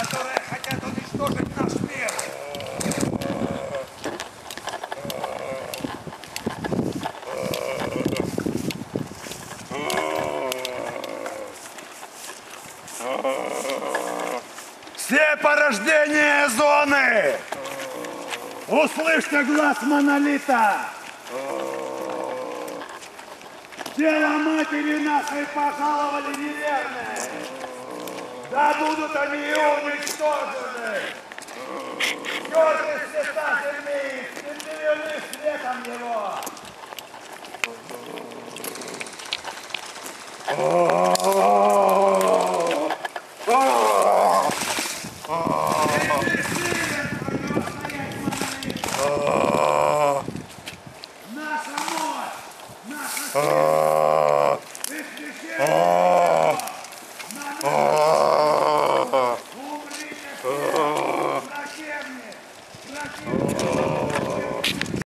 которые хотят уничтожить наш мир. Все порождения зоны! Услышьте глаз монолита! Тело матери нашей пожаловали неверные! Да будут они уничтожены! Черный света земли, светили светом его! Наша мощь! Наша お